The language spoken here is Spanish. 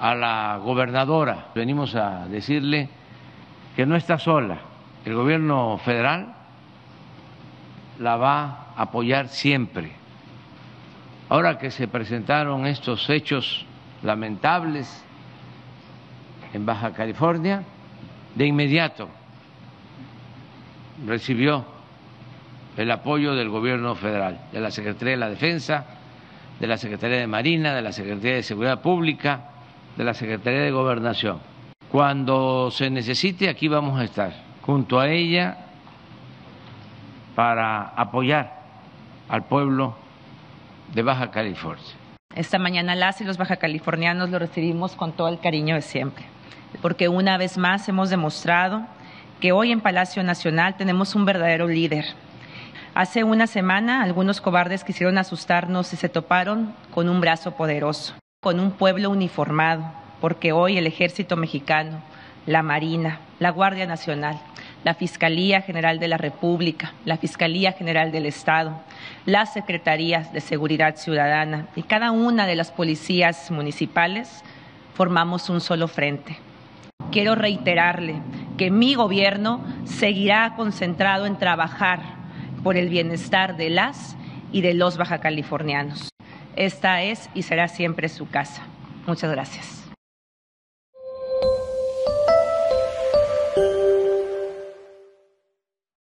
a la gobernadora. Venimos a decirle que no está sola. El gobierno federal la va a apoyar siempre. Ahora que se presentaron estos hechos lamentables en Baja California, de inmediato recibió el apoyo del gobierno federal, de la Secretaría de la Defensa, de la Secretaría de Marina, de la Secretaría de Seguridad Pública, de la Secretaría de Gobernación. Cuando se necesite, aquí vamos a estar, junto a ella, para apoyar al pueblo de Baja California. Esta mañana las y los baja californianos lo recibimos con todo el cariño de siempre, porque una vez más hemos demostrado que hoy en Palacio Nacional tenemos un verdadero líder. Hace una semana algunos cobardes quisieron asustarnos y se toparon con un brazo poderoso, con un pueblo uniformado, porque hoy el ejército mexicano, la Marina, la Guardia Nacional, la Fiscalía General de la República, la Fiscalía General del Estado, las Secretarías de Seguridad Ciudadana y cada una de las policías municipales formamos un solo frente. Quiero reiterarle que mi gobierno seguirá concentrado en trabajar por el bienestar de las y de los baja californianos. Esta es y será siempre su casa. Muchas gracias.